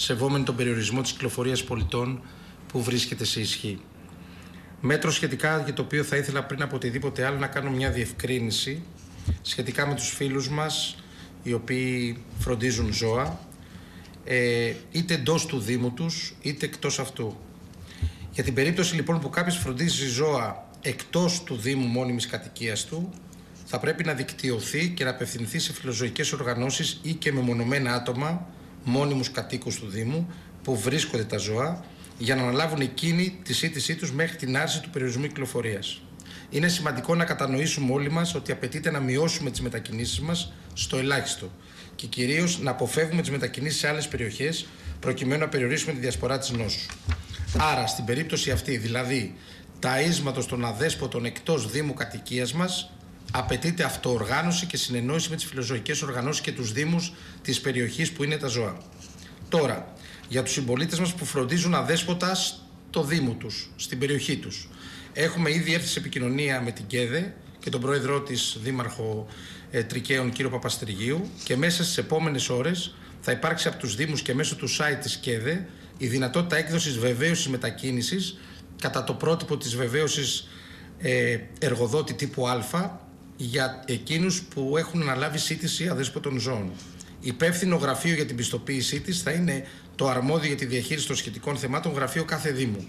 σεβόμενοι τον περιορισμό της κυκλοφορίας πολιτών που βρίσκεται σε ισχύ. Μέτρο σχετικά για το οποίο θα ήθελα πριν από οτιδήποτε άλλο να κάνω μια διευκρίνηση σχετικά με τους φίλους μας οι οποίοι φροντίζουν ζώα ε, είτε εντός του Δήμου τους είτε εκτός αυτού. Για την περίπτωση λοιπόν που κάποιος φροντίζει ζώα εκτός του Δήμου μόνιμης κατοικίας του θα πρέπει να δικτυωθεί και να απευθυνθεί σε φιλοζωικές οργανώσεις ή και μεμονωμένα άτομα μόνιμους κατοίκους του Δήμου που βρίσκονται τα ζώα για να αναλάβουν εκείνη τη σύντησή τους μέχρι την άρση του περιορισμού κυκλοφορίας. Είναι σημαντικό να κατανοήσουμε όλοι μας ότι απαιτείται να μειώσουμε τις μετακινήσεις μας στο ελάχιστο και κυρίως να αποφεύγουμε τις μετακινήσεις σε άλλες περιοχές προκειμένου να περιορίσουμε τη διασπορά της νόσου. Άρα, στην περίπτωση αυτή, δηλαδή ταΐσματος των αδέσποτων εκτός Δήμου κατοικίας μας, απαιτείται αυτοοργάνωση και συνεννόηση με τις φιλοζωικές οργανώσεις και τους Δήμους της περιοχής που είναι τα ζώα. Τώρα, για τους συμπολίτες μας που φροντίζουν αδέσποτα στο Δήμο τους, στην περιοχή τους. Έχουμε ήδη έρθει σε επικοινωνία με την ΚΕΔΕ και τον πρόεδρό της, Δήμαρχο ε, Τρικαίων, κύριο Παπαστριγίου και μέσα στις επόμενες ώρες θα υπάρξει από τους Δήμους και μέσω του site της ΚΕΔΕ η δυνατότητα έκδοσης βεβαίωσης μετακίνησης κατά το πρότυπο της βεβαίωσης ε, εργοδότη τύπου Α για εκείνους που έχουν αναλάβει σύντηση αδέσποτων ζώων. Υπεύθυνο γραφείο για την πιστοποίησή της θα είναι το αρμόδιο για τη διαχείριση των σχετικών θεμάτων γραφείο κάθε Δήμου.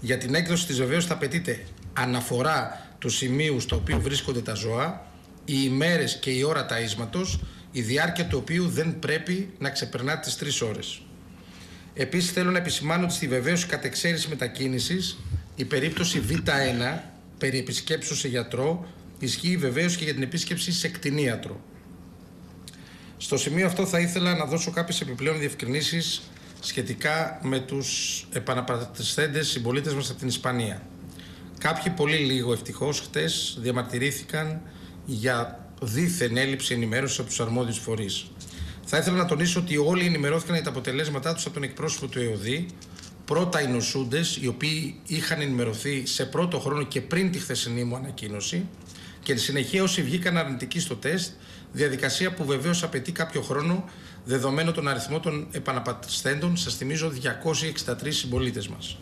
Για την έκδοση της βεβαίωση θα απαιτείται αναφορά του σημείου στο οποίο βρίσκονται τα ζώα, οι ημέρες και η ώρα ταΐσματος, η διάρκεια του οποίου δεν πρέπει να ξεπερνά τις τρεις ώρες. Επίσης, θέλω να επισημάνω ότι στη βεβαίωση κατεξαίρεση μετακίνησης, η περίπτωση Β1 περί επισκέψεως σε γιατρό ισχύει βεβαίως και για την επίσκεψη σε κτηνίατρο. Στο σημείο αυτό θα ήθελα να δώσω κάποιες επιπλέον διευκρινήσεις σχετικά με τους επαναπατριστέντες συμπολίτες μας από την Ισπανία. Κάποιοι πολύ λίγο ευτυχώς χτες διαμαρτυρήθηκαν για δίθεν έλλειψη ενημέρωσης από τους αρμόδιους φορείς. Θα ήθελα να τονίσω ότι όλοι ενημερώθηκαν για τα αποτελέσματά τους από τον εκπρόσωπο του ΕΟΔΗ, πρώτα οι νοσούντες, οι οποίοι είχαν ενημερωθεί σε πρώτο χρόνο και πριν τη χθεσινή μου ανακοίνωση, και συνεχεία όσοι βγήκαν αρνητικοί στο τεστ, διαδικασία που βεβαίως απαιτεί κάποιο χρόνο δεδομένο τον αριθμό των επαναπατριστέντων, σας θυμίζω 263 συμπολίτες μας.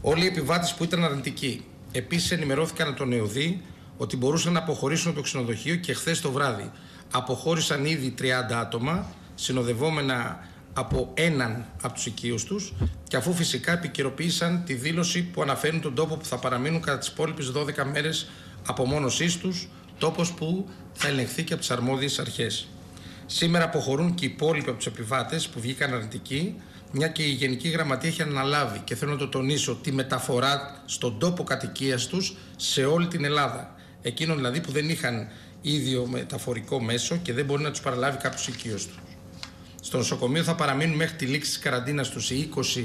Όλοι οι επιβάτες που ήταν αρνητικοί επίσης ενημερώθηκαν από τον ΕΟΔΗ ότι μπορούσαν να αποχωρήσουν από το ξενοδοχείο και χθες το βράδυ αποχώρησαν ήδη 30 άτομα, συνοδευόμενα από έναν από τους οικείους τους, και αφού φυσικά επικαιροποίησαν τη δήλωση που αναφέρουν τον τόπο που θα παραμείνουν κατά τις υπόλοιπες 12 μέρες απομόνωσής τους, τόπος που θα ελεγχθεί και από τις αρμόδιες αρχές. Σήμερα αποχωρούν και οι υπόλοιποι από τους επιβάτες που βγήκαν αρνητικοί, μια και η Γενική Γραμματεία έχει αναλάβει και θέλω να το τονίσω τη μεταφορά στον τόπο κατοικίας τους σε όλη την Ελλάδα. Εκείνων δηλαδή που δεν είχαν ίδιο μεταφορικό μέσο και δεν μπορεί να τους παραλάβει κάποιος οικείος τους. Στο νοσοκομείο θα παραμείνουν μέχρι τη λήξη της καραντίνας τους οι 20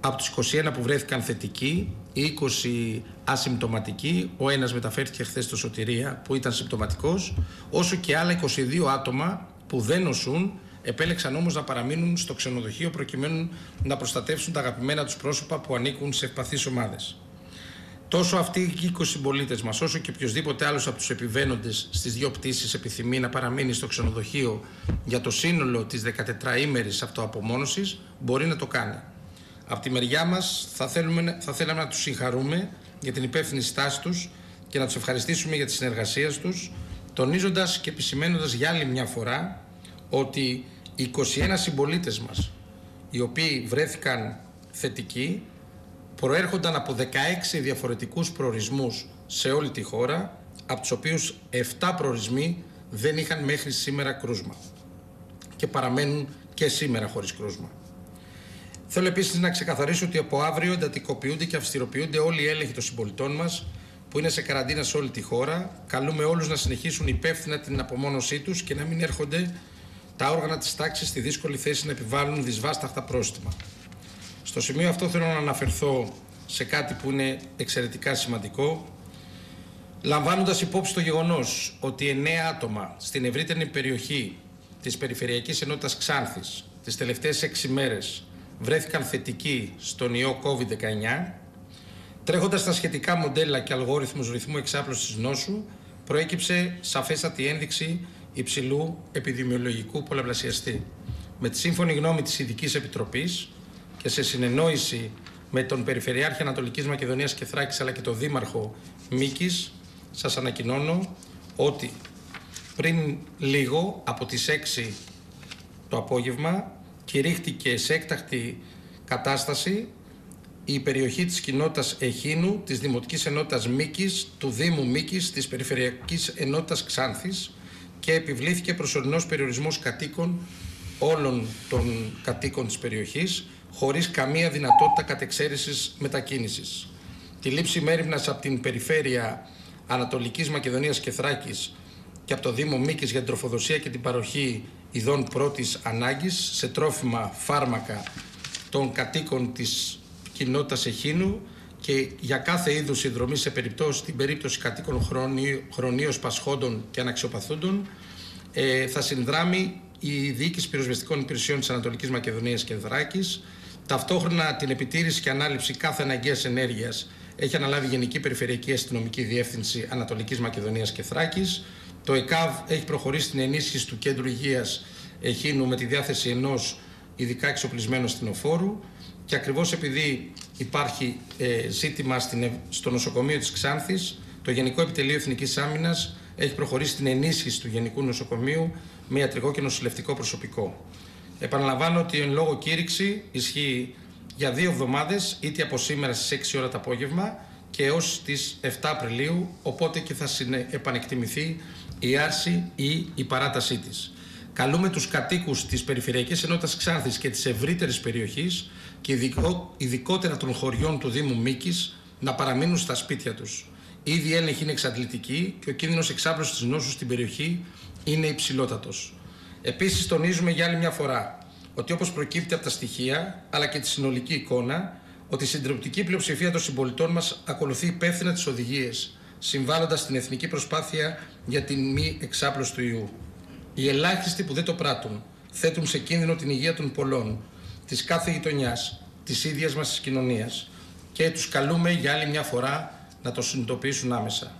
από τους 21 που βρέθηκαν θετικοί, 20 ασυμπτωματικοί, ο ένας μεταφέρθηκε χθες στο Σωτηρία που ήταν συμπτωματικός, όσο και άλλα 22 άτομα που δεν νοσούν, επέλεξαν όμως να παραμείνουν στο ξενοδοχείο προκειμένου να προστατεύσουν τα αγαπημένα τους πρόσωπα που ανήκουν σε ευπαθείς ομάδες. Τόσο αυτοί οι 20 συμπολίτες μας, όσο και οποιοδήποτε άλλος από τους επιβαίνοντες στις δύο πτήσεις επιθυμεί να παραμείνει στο ξενοδοχείο για το σύνολο της 14ήμερη αυτοαπομόνωσης, μπορεί να το κάνει. Από τη μεριά μας θα, θα θέλαμε να τους συγχαρούμε για την υπεύθυνη στάση τους και να τους ευχαριστήσουμε για τη συνεργασία τους, τονίζοντας και επισημένοντας για άλλη μια φορά ότι οι 21 συμπολίτες μας, οι οποίοι βρέθηκαν θετικοί, προέρχονταν από 16 διαφορετικούς προορισμούς σε όλη τη χώρα, από τους οποίους 7 προορισμοί δεν είχαν μέχρι σήμερα κρούσμα και παραμένουν και σήμερα χωρίς κρούσμα. Θέλω επίσης να ξεκαθαρίσω ότι από αύριο εντατικοποιούνται και αυστηροποιούνται όλοι οι έλεγχοι των συμπολιτών μας που είναι σε καραντίνα σε όλη τη χώρα. Καλούμε όλους να συνεχίσουν υπεύθυνα την απομόνωσή τους και να μην έρχονται τα όργανα της τάξης στη δύσκολη θέση να επιβάλλουν δυσβάσταχτα πρόστιμα. Στο σημείο αυτό θέλω να αναφερθώ σε κάτι που είναι εξαιρετικά σημαντικό. Λαμβάνοντας υπόψη το γεγονός ότι εννέα άτομα στην ευρύτερη περιοχή της Περιφερειακής Ενότητας Ξάνθης τις τελευταίες έξι μέρες βρέθηκαν θετικοί στον ιό COVID-19, τρέχοντας τα σχετικά μοντέλα και αλγόριθμους ρυθμού εξάπλωσης νόσου, προέκυψε σαφέστατη ένδειξη υψηλού επιδημιολογικού πολλαπλασιαστή. με τη σύμφωνη γνώμη της Ειδικής Επιτροπής και σε συνεννόηση με τον Περιφερειάρχη Ανατολικής Μακεδονίας και Θράκης αλλά και τον Δήμαρχο Μίκης σας ανακοινώνω ότι πριν λίγο από τις 6 το απόγευμα κηρύχτηκε σε έκτακτη κατάσταση η περιοχή της κοινότητας Εχίνου, της Δημοτικής Ενότητας Μίκης, του Δήμου Μίκης, της Περιφερειακής Ενότητας Ξάνθης και επιβλήθηκε προσωρινός περιορισμός κατοίκων όλων των κατοίκων της περιοχής χωρίς καμία δυνατότητα κατεξαίρεσης μετακίνησης. Τη λήψη μέρημνας από την Περιφέρεια Ανατολικής Μακεδονίας και Θράκης και από το Δήμο Μίκης για την τροφοδοσία και την παροχή ειδών πρώτης ανάγκης σε τρόφιμα, φάρμακα των κατοίκων της κοινότητας Εχίνου και για κάθε είδους συνδρομή σε περιπτώσεις, στην περίπτωση κατοίκων χρονίως πασχόντων και αναξιοπαθούντων ε, θα συνδράμει η Διοίκηση Πυροσβεστικών Υπηρεσιών της Ανατολικής Μακεδονίας και Δράκης. Ταυτόχρονα την επιτήρηση και ανάληψη κάθε αναγκαίας ενέργειας έχει αναλάβει η Γενική Περιφερειακή Αστυνομική Διεύθυνση Ανατολικής Μακεδονίας και Θράκης. Το ΕΚΑΒ έχει προχωρήσει στην ενίσχυση του Κέντρου Υγείας Εχίνου με τη διάθεση ενός ειδικά εξοπλισμένου αστυνοφόρου και ακριβώς επειδή υπάρχει ε, ζήτημα στην, στο νοσοκομείο της Ξάνθης, το Γενικό Επιτελείο Εθνικής Άμυνας έχει προχωρήσει στην ενίσχυση του Γενικού Νοσοκομείου με ιατρικό και νοσηλευτικό προσωπικό. Επαναλαμβάνω ότι εν λόγω κήρυξη ισχύει για δύο εβδομάδες, είτε από σήμερα στις 6 ώρα το απόγευμα και έως τις 7 Απριλίου, οπότε και θα επανεκτιμηθεί η άρση ή η παράτασή της. Καλούμε τους κατοίκους της Περιφερειακής Ενότητας Ξάνθης και της ευρύτερης περιοχής και ειδικότερα των χωριών του Δήμου Μίκης να παραμείνουν στα σπίτια τους. Ήδη η έλεγχη είναι εξαντλητική και ο κίνδυνος εξάπλωσης της νόσου στην περιοχή είναι υψηλότατος. Επίσης τονίζουμε για άλλη μια φορά ότι όπως προκύπτει από τα στοιχεία αλλά και τη συνολική εικόνα ότι η συντριπτική πλειοψηφία των συμπολιτών μας ακολουθεί υπεύθυνα τις οδηγίες συμβάλλοντας στην εθνική προσπάθεια για την μη εξάπλωση του ιού. Οι ελάχιστοι που δεν το πράττουν θέτουν σε κίνδυνο την υγεία των πολλών, της κάθε γειτονιάς, της ίδιας μας της κοινωνίας και τους καλούμε για άλλη μια φορά να το συνειδητοποιήσουν άμεσα.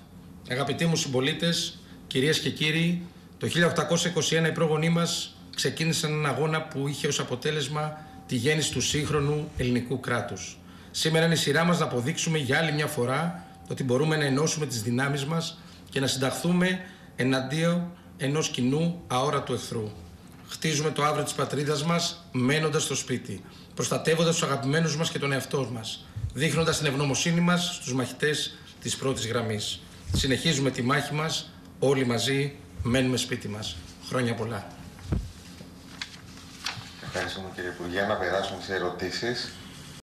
Αγαπητοί μου συμπολίτες, κυρίες και κύριοι, το 1821 οι πρόγονοί μας ξεκίνησαν έναν αγώνα που είχε ως αποτέλεσμα τη γέννηση του σύγχρονου ελληνικού κράτους. Σήμερα είναι η σειρά μας να αποδείξουμε για άλλη μια φορά ότι μπορούμε να ενώσουμε τις δυνάμεις μας και να συνταχθούμε εναντίον ενός κοινού αόρατου εχθρού. Χτίζουμε το αύριο της πατρίδας μας μένοντας στο σπίτι, προστατεύοντας τους αγαπημένους μας και τον εαυτό μας, δείχνοντας την ευγνωμοσύνη μας στους μαχητές της πρώτης γραμμής. Συνεχίζουμε τη μάχη μας, όλοι μαζί μένουμε σπίτι μας. Χρόνια πολλά. Ευχαριστούμε κύριε Υπουργέ. Να περάσουμε σε ερωτήσεις.